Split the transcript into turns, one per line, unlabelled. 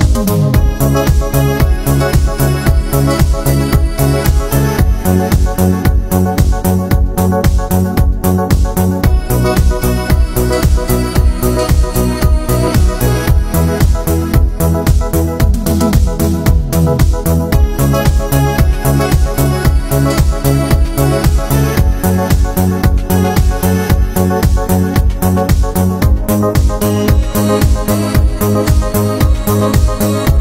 Thank you. Müzik